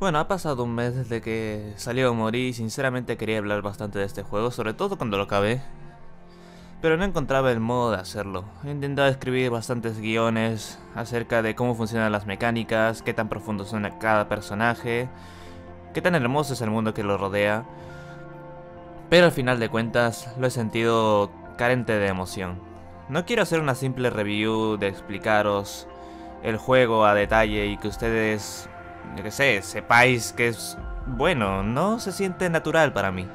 Bueno, ha pasado un mes desde que salió Mori y sinceramente quería hablar bastante de este juego, sobre todo cuando lo acabé. Pero no encontraba el modo de hacerlo. He intentado escribir bastantes guiones acerca de cómo funcionan las mecánicas, qué tan profundo son cada personaje, qué tan hermoso es el mundo que lo rodea. Pero al final de cuentas lo he sentido carente de emoción. No quiero hacer una simple review de explicaros el juego a detalle y que ustedes yo que sé, sepáis que es bueno, no se siente natural para mí.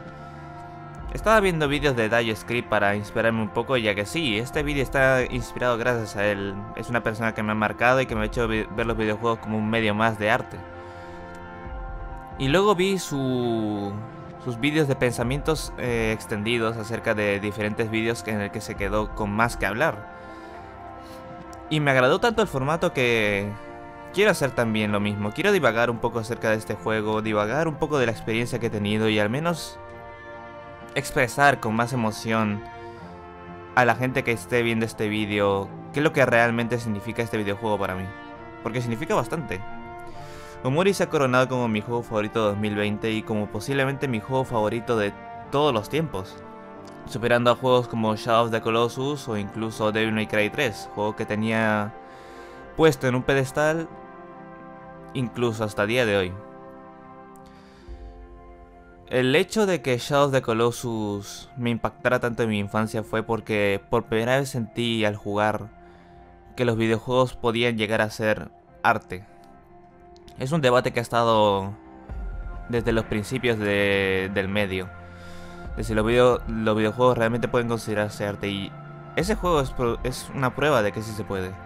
Estaba viendo vídeos de Script para inspirarme un poco, ya que sí, este vídeo está inspirado gracias a él. Es una persona que me ha marcado y que me ha hecho ver los videojuegos como un medio más de arte. Y luego vi su, sus vídeos de pensamientos eh, extendidos acerca de diferentes vídeos en el que se quedó con más que hablar. Y me agradó tanto el formato que quiero hacer también lo mismo. Quiero divagar un poco acerca de este juego, divagar un poco de la experiencia que he tenido y al menos expresar con más emoción a la gente que esté viendo este vídeo qué es lo que realmente significa este videojuego para mí. Porque significa bastante. Omori se ha coronado como mi juego favorito de 2020 y como posiblemente mi juego favorito de todos los tiempos. Superando a juegos como Shadow of the Colossus o incluso Devil May Cry 3, juego que tenía puesto en un pedestal incluso hasta día de hoy. El hecho de que Shadow of Colossus me impactara tanto en mi infancia fue porque por primera vez sentí al jugar que los videojuegos podían llegar a ser arte. Es un debate que ha estado desde los principios del medio. De si los, videojuegos realmente pueden considerarse arte y ese juego es una prueba de que sí se puede.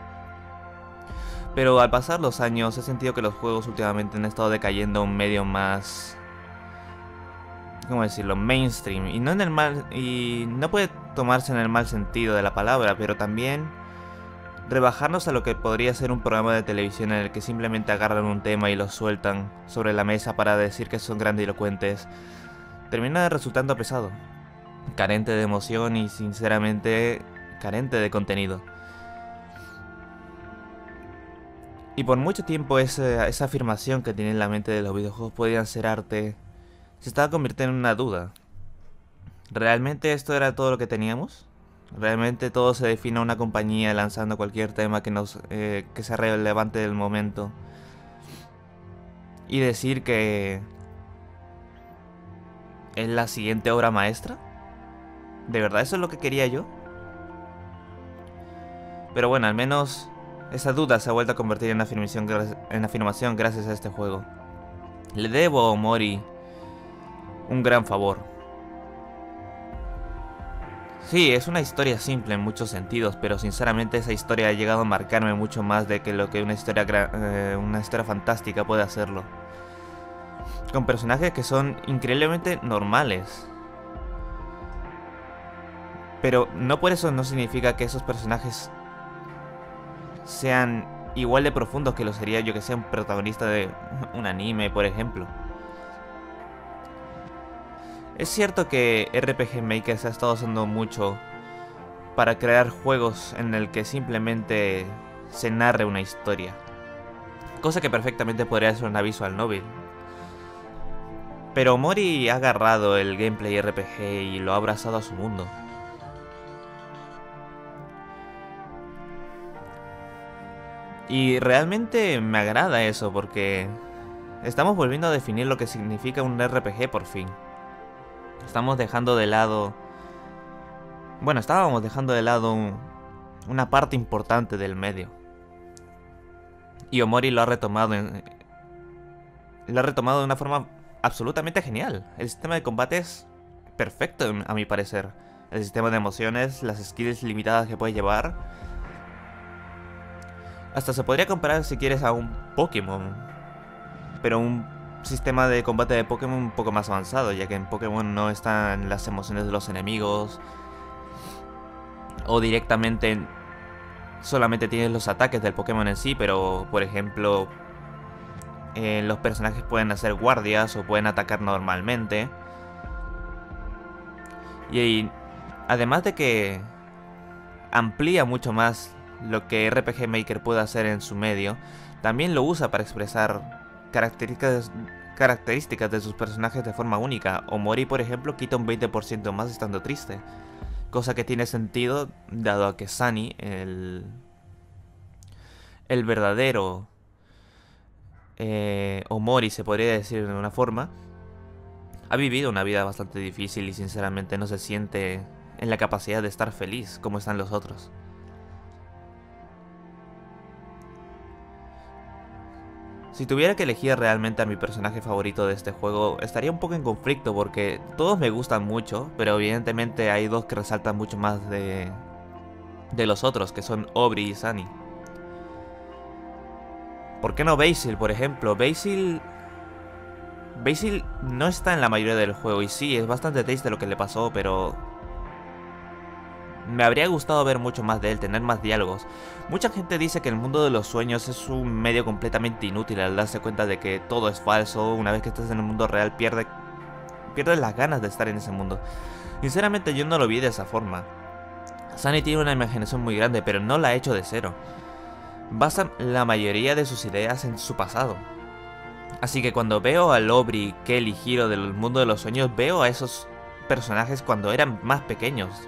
Pero al pasar los años he sentido que los juegos últimamente han estado decayendo a un medio más ¿cómo decirlo? mainstream y no en el mal y no puede tomarse en el mal sentido de la palabra, pero también rebajarnos a lo que podría ser un programa de televisión en el que simplemente agarran un tema y lo sueltan sobre la mesa para decir que son grandilocuentes, termina resultando pesado, carente de emoción y sinceramente carente de contenido. Y por mucho tiempo esa, afirmación que tiene en la mente de los videojuegos podían ser arte se estaba convirtiendo en una duda. ¿Realmente esto era todo lo que teníamos? ¿Realmente todo se define a una compañía lanzando cualquier tema que, nos, eh, que sea relevante del momento? Y decir que es la siguiente obra maestra? ¿De verdad eso es lo que quería yo? Pero bueno, al menos esa duda se ha vuelto a convertir en afirmación, en afirmación gracias a este juego. Le debo a Omori un gran favor. Sí, es una historia simple en muchos sentidos, pero sinceramente esa historia ha llegado a marcarme mucho más de que lo que una historia, eh, una historia fantástica puede hacerlo. Con personajes que son increíblemente normales. Pero no por eso no significa que esos personajes sean igual de profundos que lo sería yo que sea un protagonista de un anime, por ejemplo. Es cierto que RPG Maker se ha estado usando mucho para crear juegos en el que simplemente se narre una historia. Cosa que perfectamente podría ser una visual novel. Pero Mori ha agarrado el gameplay RPG y lo ha abrazado a su mundo. Y realmente me agrada eso porque estamos volviendo a definir lo que significa un RPG por fin. Estamos dejando de lado... Bueno, estábamos dejando de lado una parte importante del medio. Y Omori lo ha retomado en, lo ha retomado de una forma absolutamente genial. El sistema de combate es perfecto a mi parecer. El sistema de emociones, las skills limitadas que puedes llevar hasta se podría comparar si quieres a un Pokémon. Pero un sistema de combate de Pokémon un poco más avanzado, ya que en Pokémon no están las emociones de los enemigos. O directamente solamente tienes los ataques del Pokémon en sí, pero por ejemplo eh, los personajes pueden hacer guardias o pueden atacar normalmente. Y además de que amplía mucho más lo que RPG Maker puede hacer en su medio, también lo usa para expresar características, características de sus personajes de forma única. Omori, por ejemplo, quita un 20% más estando triste. Cosa que tiene sentido dado a que Sunny, el, el verdadero eh, Omori, se podría decir de una forma, ha vivido una vida bastante difícil y sinceramente no se siente en la capacidad de estar feliz como están los otros. Si tuviera que elegir realmente a mi personaje favorito de este juego, estaría un poco en conflicto porque todos me gustan mucho, pero evidentemente hay dos que resaltan mucho más de, de los otros, que son Aubrey y Sunny. ¿Por qué no Basil, por ejemplo? Basil Basil no está en la mayoría del juego y sí, es bastante triste lo que le pasó, pero... Me habría gustado ver mucho más de él, tener más diálogos. Mucha gente dice que el mundo de los sueños es un medio completamente inútil al darse cuenta de que todo es falso. Una vez que estás en el mundo real pierde, pierdes las ganas de estar en ese mundo. Sinceramente yo no lo vi de esa forma. Sunny tiene una imaginación muy grande, pero no la ha hecho de cero. Basa la mayoría de sus ideas en su pasado. Así que cuando veo a Lobri, Kelly, Hiro del mundo de los sueños, veo a esos personajes cuando eran más pequeños.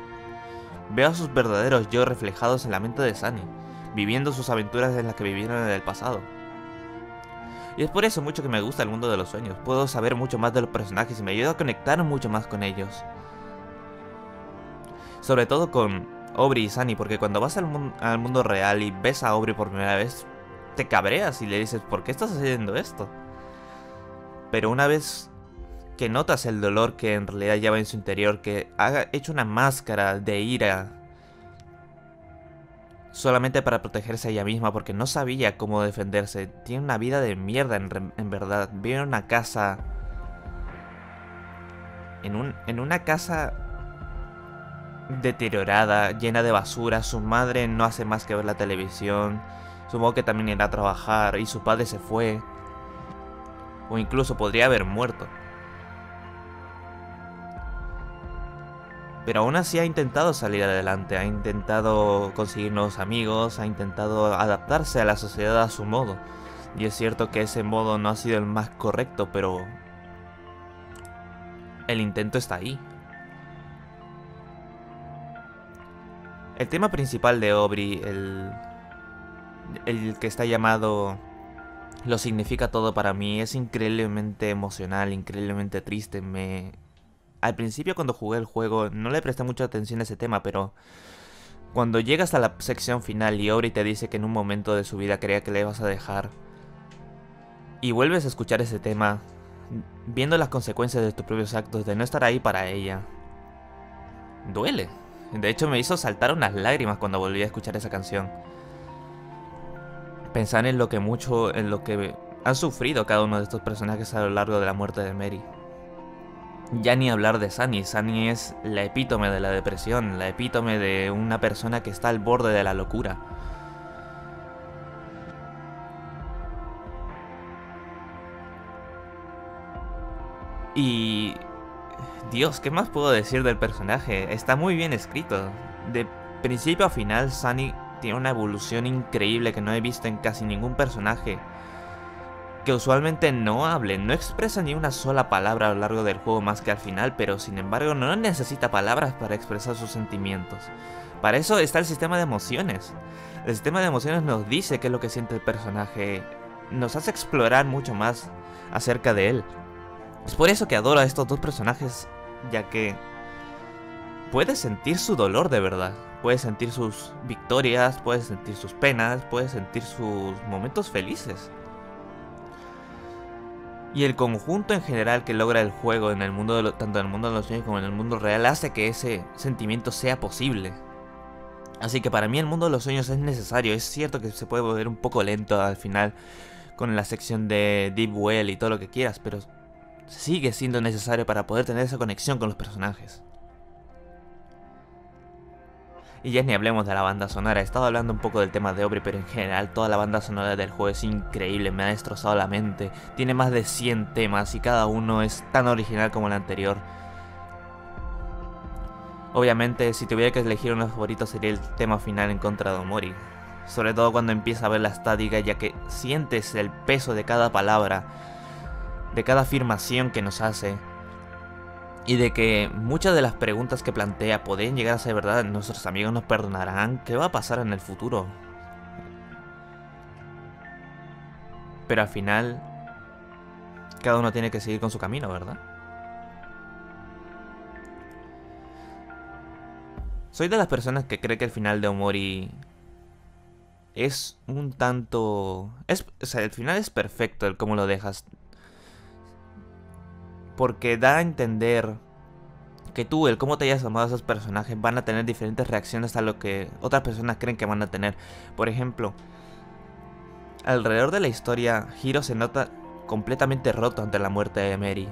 Veo a sus verdaderos yo reflejados en la mente de Sunny, viviendo sus aventuras en las que vivieron en el pasado. Y es por eso mucho que me gusta el mundo de los sueños. Puedo saber mucho más de los personajes y me ayuda a conectar mucho más con ellos. Sobre todo con Aubrey y Sunny, porque cuando vas al, mundo real y ves a Aubrey por primera vez, te cabreas y le dices, ¿por qué estás haciendo esto? Pero una vez que notas el dolor que en realidad lleva en su interior, que ha hecho una máscara de ira solamente para protegerse a ella misma porque no sabía cómo defenderse. Tiene una vida de mierda en, verdad. Vive en una casa... En, un, en una casa deteriorada, llena de basura. Su madre no hace más que ver la televisión. Supongo que también irá a trabajar y su padre se fue o incluso podría haber muerto. Pero aún así ha intentado salir adelante, ha intentado conseguir nuevos amigos, ha intentado adaptarse a la sociedad a su modo. Y es cierto que ese modo no ha sido el más correcto, pero el intento está ahí. El tema principal de Aubrey, el, el que está llamado lo significa todo para mí. Es increíblemente emocional, increíblemente triste. Me... Al principio cuando jugué el juego no le presté mucha atención a ese tema, pero cuando llegas a la sección final y Ori te dice que en un momento de su vida creía que le ibas a dejar y vuelves a escuchar ese tema, viendo las consecuencias de tus propios actos de no estar ahí para ella, duele. De hecho me hizo saltar unas lágrimas cuando volví a escuchar esa canción pensar en lo que mucho, en lo que han sufrido cada uno de estos personajes a lo largo de la muerte de Mary. Ya ni hablar de Sunny, Sunny es la epítome de la depresión, la epítome de una persona que está al borde de la locura. Y... Dios, ¿qué más puedo decir del personaje? Está muy bien escrito. De principio a final, Sunny tiene una evolución increíble que no he visto en casi ningún personaje. Que usualmente no hable, no expresa ni una sola palabra a lo largo del juego más que al final, pero sin embargo no necesita palabras para expresar sus sentimientos. Para eso está el sistema de emociones. El sistema de emociones nos dice qué es lo que siente el personaje, nos hace explorar mucho más acerca de él. Es por eso que adoro a estos dos personajes, ya que puedes sentir su dolor de verdad. Puedes sentir sus victorias, puedes sentir sus penas, puedes sentir sus momentos felices. Y el conjunto en general que logra el juego en el mundo tanto en el mundo de los sueños como en el mundo real hace que ese sentimiento sea posible. Así que para mí el mundo de los sueños es necesario. Es cierto que se puede volver un poco lento al final con la sección de Deep Well y todo lo que quieras, pero sigue siendo necesario para poder tener esa conexión con los personajes. Y ya ni hablemos de la banda sonora, he estado hablando un poco del tema de Aubrey, pero en general toda la banda sonora del juego es increíble, me ha destrozado la mente. Tiene más de 100 temas y cada uno es tan original como el anterior. Obviamente, si tuviera que elegir uno favorito sería el tema final en contra de Omori. Sobre todo cuando empieza a ver la estática, ya que sientes el peso de cada palabra, de cada afirmación que nos hace. Y de que muchas de las preguntas que plantea pueden llegar a ser verdad, nuestros amigos nos perdonarán. ¿Qué va a pasar en el futuro? Pero al final, cada uno tiene que seguir con su camino, ¿verdad? Soy de las personas que cree que el final de Omori es un tanto... Es, o sea, el final es perfecto el cómo lo dejas. Porque da a entender que tú, el cómo te hayas amado a esos personajes, van a tener diferentes reacciones a lo que otras personas creen que van a tener. Por ejemplo, alrededor de la historia, Hiro se nota completamente roto ante la muerte de Mary.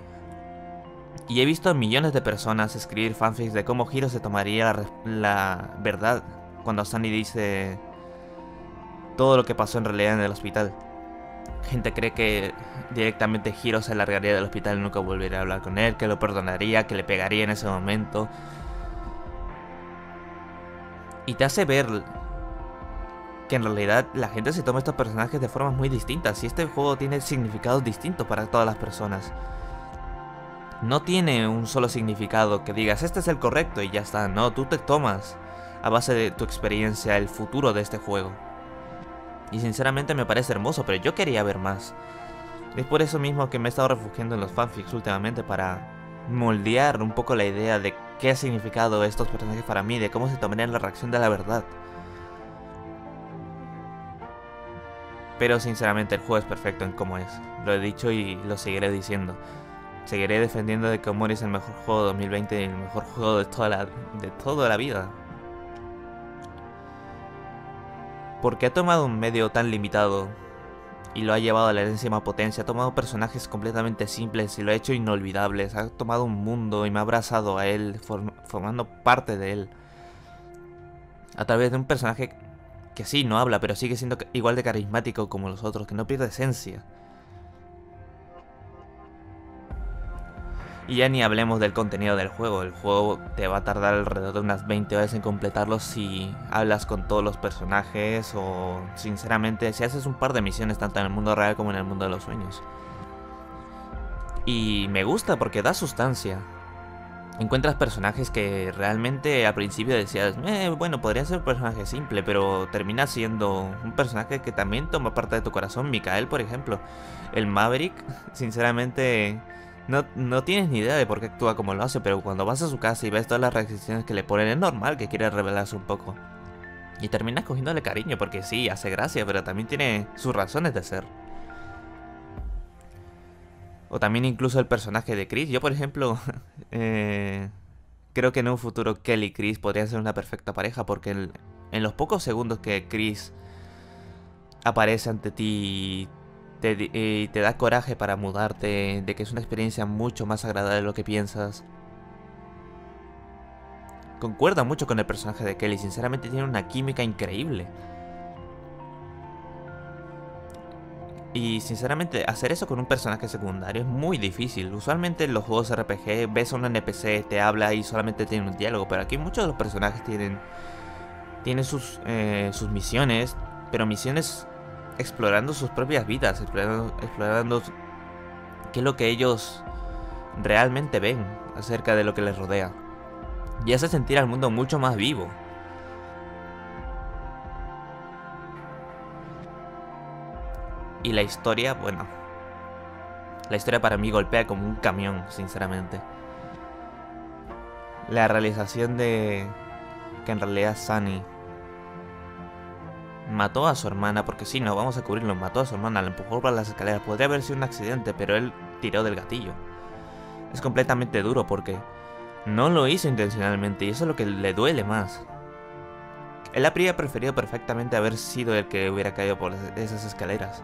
Y he visto a millones de personas escribir fanfics de cómo Hiro se tomaría la, verdad cuando Sunny dice todo lo que pasó en realidad en el hospital. Gente cree que directamente Hiro se largaría del hospital y nunca volvería a hablar con él, que lo perdonaría, que le pegaría en ese momento. Y te hace ver que en realidad la gente se toma estos personajes de formas muy distintas y este juego tiene significados distintos para todas las personas no tiene un solo significado que digas este es el correcto y ya está. No, tú te tomas a base de tu experiencia el futuro de este juego. Y sinceramente me parece hermoso, pero yo quería ver más. Es por eso mismo que me he estado refugiando en los fanfics últimamente para moldear un poco la idea de qué ha significado estos personajes para mí, de cómo se tomarían la reacción de la verdad. Pero sinceramente el juego es perfecto en cómo es. Lo he dicho y lo seguiré diciendo seguiré defendiendo de que Omori es el mejor juego de 2020 y el mejor juego de toda la, de toda la vida. Porque ha tomado un medio tan limitado y lo ha llevado a la enésima potencia, ha tomado personajes completamente simples y lo ha hecho inolvidables, ha tomado un mundo y me ha abrazado a él, formando parte de él. A través de un personaje que sí, no habla, pero sigue siendo igual de carismático como los otros, que no pierde esencia. Y ya ni hablemos del contenido del juego. El juego te va a tardar alrededor de unas 20 horas en completarlo si hablas con todos los personajes o sinceramente si haces un par de misiones tanto en el mundo real como en el mundo de los sueños. Y me gusta porque da sustancia. Encuentras personajes que realmente al principio decías, eh, bueno, podría ser un personaje simple, pero termina siendo un personaje que también toma parte de tu corazón. Mikael, por ejemplo. El Maverick, sinceramente no, tienes ni idea de por qué actúa como lo hace, pero cuando vas a su casa y ves todas las reacciones que le ponen, es normal que quiera revelarse un poco. Y terminas cogiéndole cariño, porque sí, hace gracia, pero también tiene sus razones de ser. O también incluso el personaje de Chris. Yo, por ejemplo, eh, creo que en un futuro Kelly y Chris podrían ser una perfecta pareja, porque en los pocos segundos que Chris aparece ante ti te, te da coraje para mudarte, de que es una experiencia mucho más agradable de lo que piensas. Concuerda mucho con el personaje de Kelly, sinceramente tiene una química increíble. Y sinceramente, hacer eso con un personaje secundario es muy difícil. Usualmente en los juegos RPG ves a un NPC, te habla y solamente tiene un diálogo, pero aquí muchos de los personajes tienen, tienen sus, eh, sus misiones, pero misiones explorando sus propias vidas, explorando, qué es lo que ellos realmente ven acerca de lo que les rodea. Y hace sentir al mundo mucho más vivo. Y la historia, bueno. La historia para mí golpea como un camión, sinceramente. La realización de que en realidad Sunny mató a su hermana, porque si no, vamos a cubrirlo, mató a su hermana, la empujó por las escaleras. Podría haber sido un accidente, pero él tiró del gatillo. Es completamente duro porque no lo hizo intencionalmente y eso es lo que le duele más. Él habría preferido perfectamente haber sido el que hubiera caído por esas escaleras.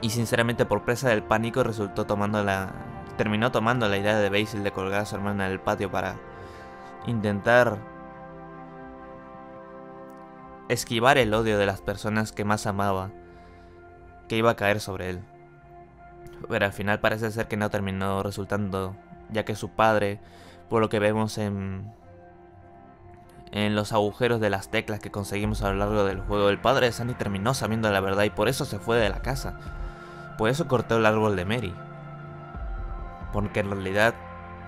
Y sinceramente por presa del pánico resultó tomando la... Terminó tomando la idea de Basil de colgar a su hermana en el patio para intentar esquivar el odio de las personas que más amaba, que iba a caer sobre él. Pero al final parece ser que no terminó resultando, ya que su padre, por lo que vemos en, en los agujeros de las teclas que conseguimos a lo largo del juego. El padre de Sunny terminó sabiendo la verdad y por eso se fue de la casa. Por eso cortó el árbol de Mary. Porque en realidad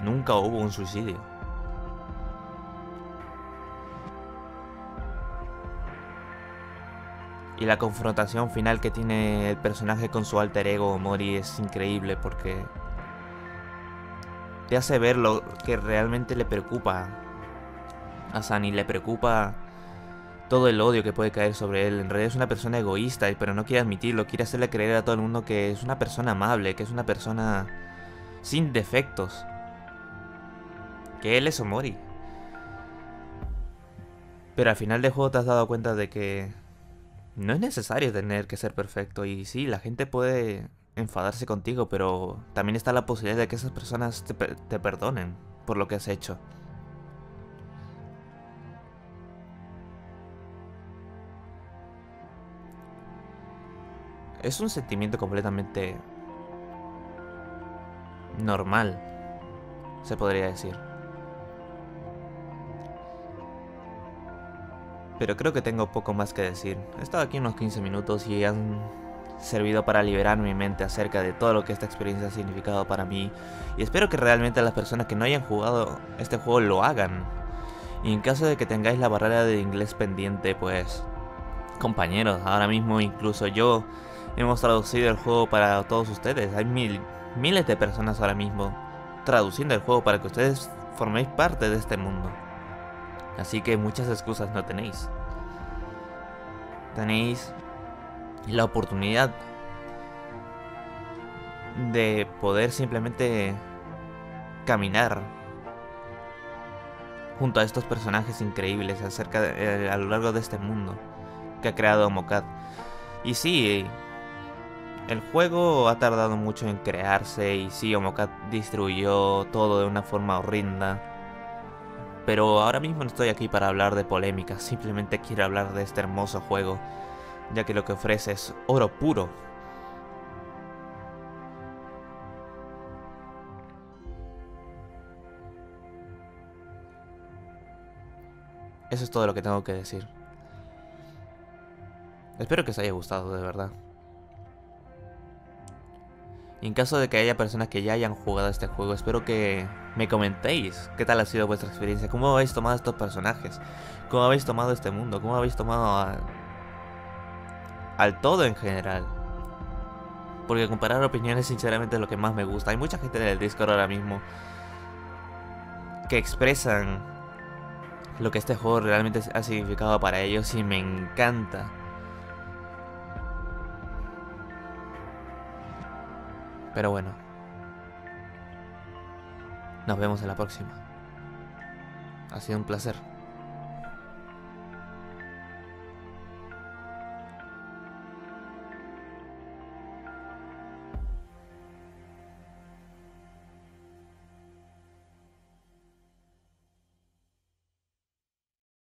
nunca hubo un suicidio. Y la confrontación final que tiene el personaje con su alter ego Mori es increíble porque te hace ver lo que realmente le preocupa a Sunny, le preocupa todo el odio que puede caer sobre él. En realidad es una persona egoísta, pero no quiere admitirlo, quiere hacerle creer a todo el mundo que es una persona amable, que es una persona sin defectos. Que él es Omori. Pero al final del juego te has dado cuenta de que no es necesario tener que ser perfecto. Y sí, la gente puede enfadarse contigo, pero también está la posibilidad de que esas personas te, te perdonen por lo que has hecho. Es un sentimiento completamente normal, se podría decir. Pero creo que tengo poco más que decir. He estado aquí unos 15 minutos y han servido para liberar mi mente acerca de todo lo que esta experiencia ha significado para mí. Y espero que realmente las personas que no hayan jugado este juego lo hagan. Y en caso de que tengáis la barrera de inglés pendiente, pues... Compañeros, ahora mismo incluso yo hemos traducido el juego para todos ustedes. Hay mil, miles de personas ahora mismo traduciendo el juego para que ustedes forméis parte de este mundo. Así que muchas excusas no tenéis. Tenéis la oportunidad de poder simplemente caminar junto a estos personajes increíbles acerca de, eh, a lo largo de este mundo que ha creado Mokad. Y sí, el juego ha tardado mucho en crearse y sí, Omokad distribuyó todo de una forma horrenda. Pero ahora mismo no estoy aquí para hablar de polémica, simplemente quiero hablar de este hermoso juego, ya que lo que ofrece es oro puro. Eso es todo lo que tengo que decir. Espero que os haya gustado, de verdad. En caso de que haya personas que ya hayan jugado este juego, espero que me comentéis qué tal ha sido vuestra experiencia, cómo habéis tomado estos personajes, cómo habéis tomado este mundo, cómo habéis tomado al todo en general. Porque comparar opiniones sinceramente es lo que más me gusta. Hay mucha gente en el Discord ahora mismo que expresan lo que este juego realmente ha significado para ellos y me encanta. Pero bueno. Nos vemos en la próxima. Ha sido un placer.